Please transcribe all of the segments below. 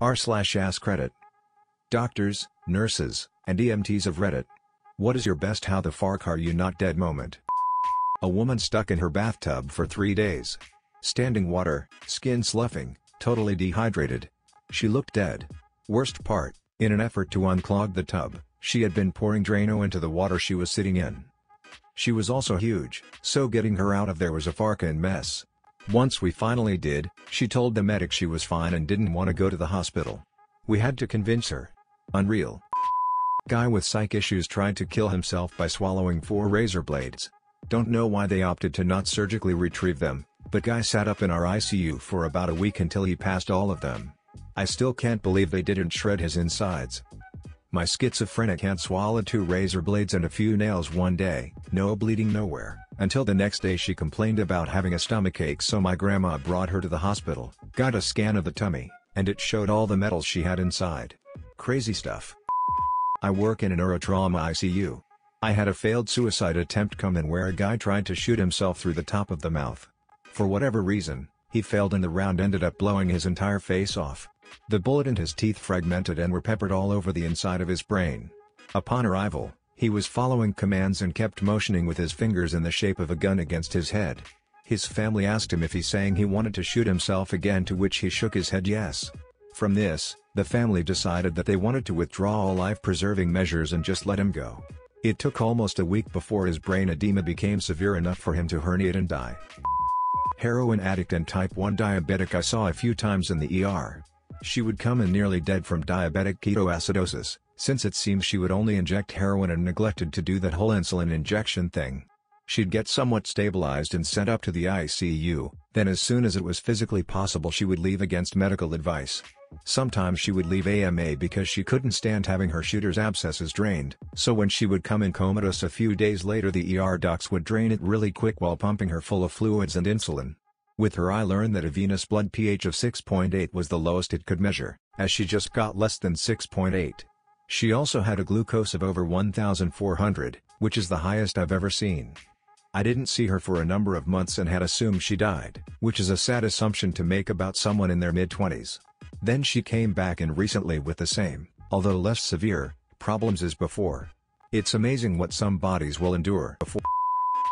r slash ask Reddit. Doctors, nurses, and EMTs of Reddit. What is your best how the fark are you not dead moment? A woman stuck in her bathtub for three days. Standing water, skin sloughing, totally dehydrated. She looked dead. Worst part, in an effort to unclog the tub, she had been pouring Drano into the water she was sitting in. She was also huge, so getting her out of there was a farkin mess. Once we finally did, she told the medic she was fine and didn't want to go to the hospital. We had to convince her. Unreal. Guy with psych issues tried to kill himself by swallowing four razor blades. Don't know why they opted to not surgically retrieve them, but guy sat up in our ICU for about a week until he passed all of them. I still can't believe they didn't shred his insides. My schizophrenic aunt swallowed two razor blades and a few nails one day, no bleeding nowhere, until the next day she complained about having a stomachache so my grandma brought her to the hospital, got a scan of the tummy, and it showed all the metals she had inside. Crazy stuff. I work in a neurotrauma ICU. I had a failed suicide attempt come in where a guy tried to shoot himself through the top of the mouth. For whatever reason, he failed and the round ended up blowing his entire face off. The bullet and his teeth fragmented and were peppered all over the inside of his brain. Upon arrival, he was following commands and kept motioning with his fingers in the shape of a gun against his head. His family asked him if he saying he wanted to shoot himself again to which he shook his head yes. From this, the family decided that they wanted to withdraw all life-preserving measures and just let him go. It took almost a week before his brain edema became severe enough for him to herniate and die. Heroin addict and type 1 diabetic I saw a few times in the ER. She would come in nearly dead from diabetic ketoacidosis, since it seems she would only inject heroin and neglected to do that whole insulin injection thing. She'd get somewhat stabilized and sent up to the ICU, then as soon as it was physically possible she would leave against medical advice. Sometimes she would leave AMA because she couldn't stand having her shooter's abscesses drained, so when she would come in comatose a few days later the ER docs would drain it really quick while pumping her full of fluids and insulin. With her I learned that a venous blood pH of 6.8 was the lowest it could measure, as she just got less than 6.8. She also had a glucose of over 1400, which is the highest I've ever seen. I didn't see her for a number of months and had assumed she died, which is a sad assumption to make about someone in their mid-20s. Then she came back in recently with the same, although less severe, problems as before. It's amazing what some bodies will endure before.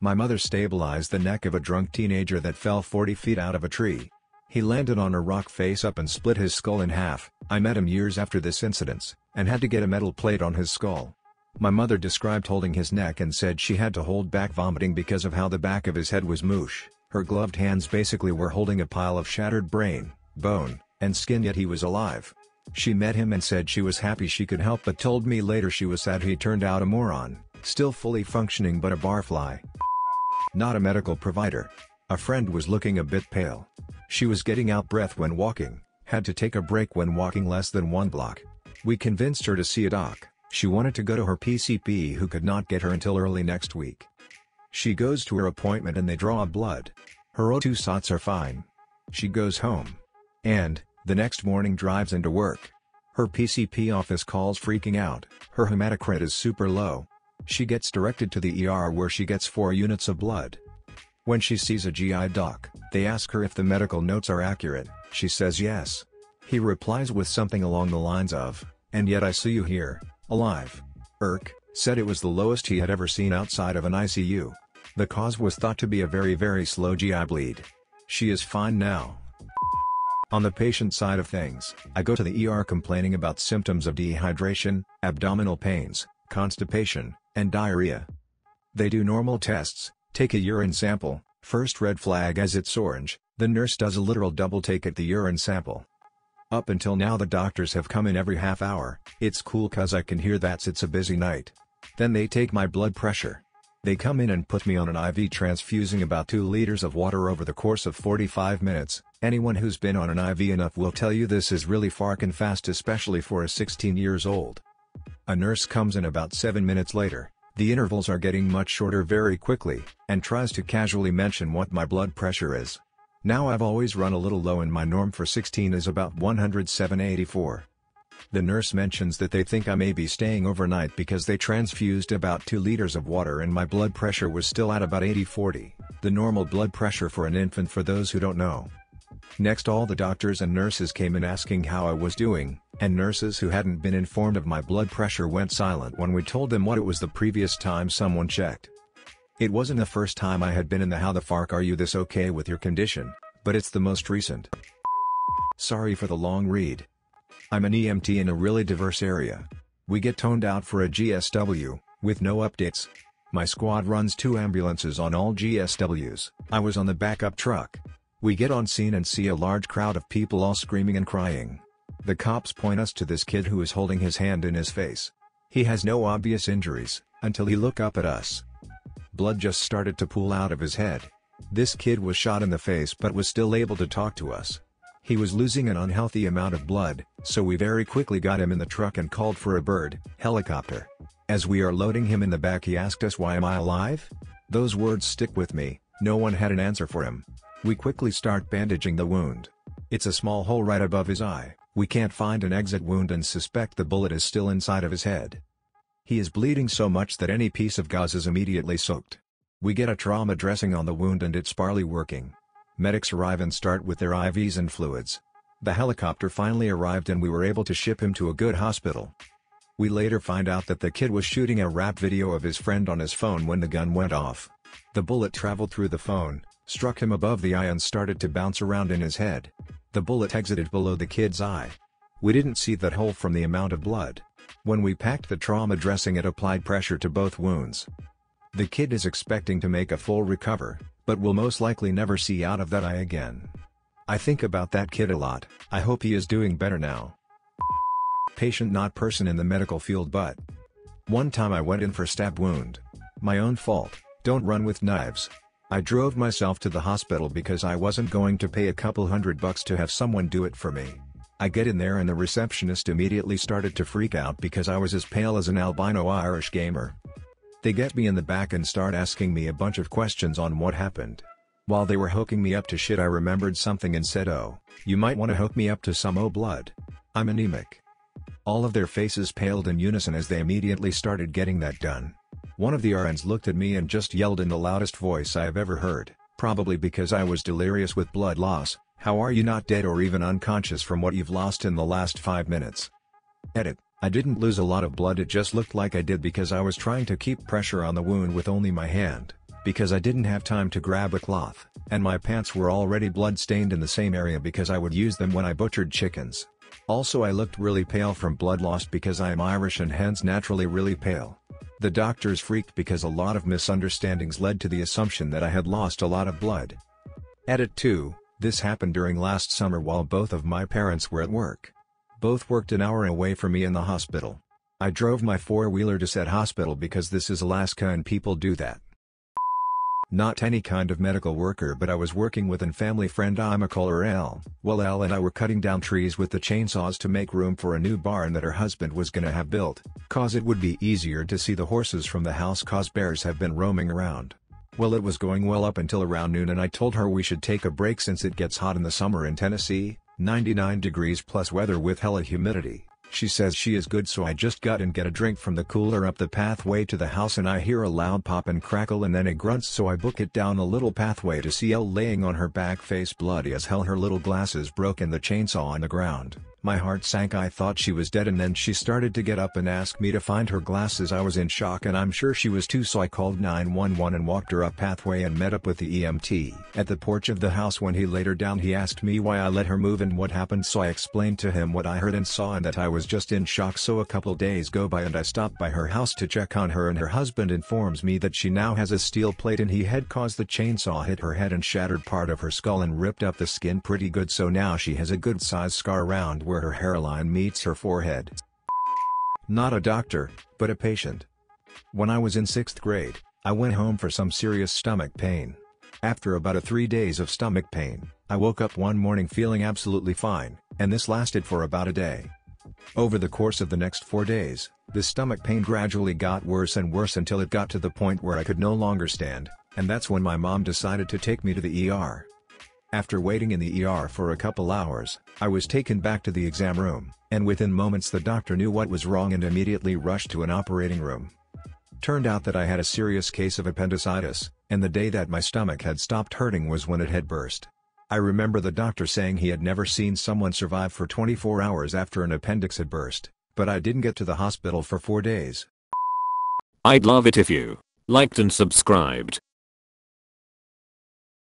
My mother stabilized the neck of a drunk teenager that fell 40 feet out of a tree. He landed on a rock face up and split his skull in half. I met him years after this incident, and had to get a metal plate on his skull. My mother described holding his neck and said she had to hold back vomiting because of how the back of his head was moosh. Her gloved hands basically were holding a pile of shattered brain, bone, and skin yet he was alive. She met him and said she was happy she could help but told me later she was sad he turned out a moron, still fully functioning but a barfly. Not a medical provider. A friend was looking a bit pale. She was getting out breath when walking, had to take a break when walking less than one block. We convinced her to see a doc, she wanted to go to her PCP who could not get her until early next week. She goes to her appointment and they draw blood. Her O2 shots are fine. She goes home. And, the next morning drives into work. Her PCP office calls freaking out, her hematocrit is super low, she gets directed to the ER where she gets 4 units of blood. When she sees a GI doc, they ask her if the medical notes are accurate, she says yes. He replies with something along the lines of, and yet I see you here, alive. Irk, said it was the lowest he had ever seen outside of an ICU. The cause was thought to be a very very slow GI bleed. She is fine now. On the patient side of things, I go to the ER complaining about symptoms of dehydration, abdominal pains, constipation, and diarrhea. They do normal tests, take a urine sample, first red flag as it's orange, the nurse does a literal double take at the urine sample. Up until now the doctors have come in every half hour, it's cool cause I can hear that's it's a busy night. Then they take my blood pressure. They come in and put me on an IV transfusing about 2 liters of water over the course of 45 minutes, anyone who's been on an IV enough will tell you this is really farkin' fast especially for a 16 years old. A nurse comes in about 7 minutes later, the intervals are getting much shorter very quickly, and tries to casually mention what my blood pressure is. Now I've always run a little low and my norm for 16 is about 107-84. The nurse mentions that they think I may be staying overnight because they transfused about 2 liters of water and my blood pressure was still at about 80-40, the normal blood pressure for an infant for those who don't know. Next all the doctors and nurses came in asking how I was doing, and nurses who hadn't been informed of my blood pressure went silent when we told them what it was the previous time someone checked. It wasn't the first time I had been in the how the fark are you this okay with your condition, but it's the most recent. Sorry for the long read. I'm an EMT in a really diverse area. We get toned out for a GSW, with no updates. My squad runs two ambulances on all GSWs, I was on the backup truck, we get on scene and see a large crowd of people all screaming and crying. The cops point us to this kid who is holding his hand in his face. He has no obvious injuries, until he look up at us. Blood just started to pool out of his head. This kid was shot in the face but was still able to talk to us. He was losing an unhealthy amount of blood, so we very quickly got him in the truck and called for a bird, helicopter. As we are loading him in the back he asked us why am I alive? Those words stick with me, no one had an answer for him. We quickly start bandaging the wound. It's a small hole right above his eye, we can't find an exit wound and suspect the bullet is still inside of his head. He is bleeding so much that any piece of gauze is immediately soaked. We get a trauma dressing on the wound and it's barely working. Medics arrive and start with their IVs and fluids. The helicopter finally arrived and we were able to ship him to a good hospital. We later find out that the kid was shooting a rap video of his friend on his phone when the gun went off. The bullet traveled through the phone, struck him above the eye and started to bounce around in his head. The bullet exited below the kid's eye. We didn't see that hole from the amount of blood. When we packed the trauma dressing it applied pressure to both wounds. The kid is expecting to make a full recover, but will most likely never see out of that eye again. I think about that kid a lot, I hope he is doing better now. Patient not person in the medical field but. One time I went in for stab wound. My own fault, don't run with knives. I drove myself to the hospital because I wasn't going to pay a couple hundred bucks to have someone do it for me. I get in there and the receptionist immediately started to freak out because I was as pale as an albino Irish gamer. They get me in the back and start asking me a bunch of questions on what happened. While they were hooking me up to shit I remembered something and said oh, you might wanna hook me up to some O blood. I'm anemic. All of their faces paled in unison as they immediately started getting that done. One of the RNs looked at me and just yelled in the loudest voice I have ever heard, probably because I was delirious with blood loss, how are you not dead or even unconscious from what you've lost in the last 5 minutes? Edit, I didn't lose a lot of blood it just looked like I did because I was trying to keep pressure on the wound with only my hand, because I didn't have time to grab a cloth, and my pants were already blood stained in the same area because I would use them when I butchered chickens. Also I looked really pale from blood loss because I am Irish and hence naturally really pale. The doctors freaked because a lot of misunderstandings led to the assumption that I had lost a lot of blood. Edit 2, this happened during last summer while both of my parents were at work. Both worked an hour away from me in the hospital. I drove my four-wheeler to said hospital because this is Alaska and people do that. Not any kind of medical worker but I was working with an family friend I'm a caller L. Well L and I were cutting down trees with the chainsaws to make room for a new barn that her husband was gonna have built, cause it would be easier to see the horses from the house cause bears have been roaming around. Well it was going well up until around noon and I told her we should take a break since it gets hot in the summer in Tennessee, 99 degrees plus weather with hella humidity. She says she is good so I just got and get a drink from the cooler up the pathway to the house and I hear a loud pop and crackle and then a grunt so I book it down a little pathway to see Elle laying on her back face bloody as hell her little glasses broke and the chainsaw on the ground. My heart sank I thought she was dead and then she started to get up and ask me to find her glasses I was in shock and I'm sure she was too so I called 911 and walked her up pathway and met up with the EMT. At the porch of the house when he laid her down he asked me why I let her move and what happened so I explained to him what I heard and saw and that I was just in shock so a couple days go by and I stopped by her house to check on her and her husband informs me that she now has a steel plate in he head caused the chainsaw hit her head and shattered part of her skull and ripped up the skin pretty good so now she has a good size scar around where her hairline meets her forehead. Not a doctor, but a patient. When I was in 6th grade, I went home for some serious stomach pain. After about a three days of stomach pain, I woke up one morning feeling absolutely fine, and this lasted for about a day. Over the course of the next four days, the stomach pain gradually got worse and worse until it got to the point where I could no longer stand, and that's when my mom decided to take me to the ER. After waiting in the ER for a couple hours, I was taken back to the exam room, and within moments the doctor knew what was wrong and immediately rushed to an operating room. Turned out that I had a serious case of appendicitis, and the day that my stomach had stopped hurting was when it had burst. I remember the doctor saying he had never seen someone survive for 24 hours after an appendix had burst, but I didn't get to the hospital for 4 days. I'd love it if you liked and subscribed.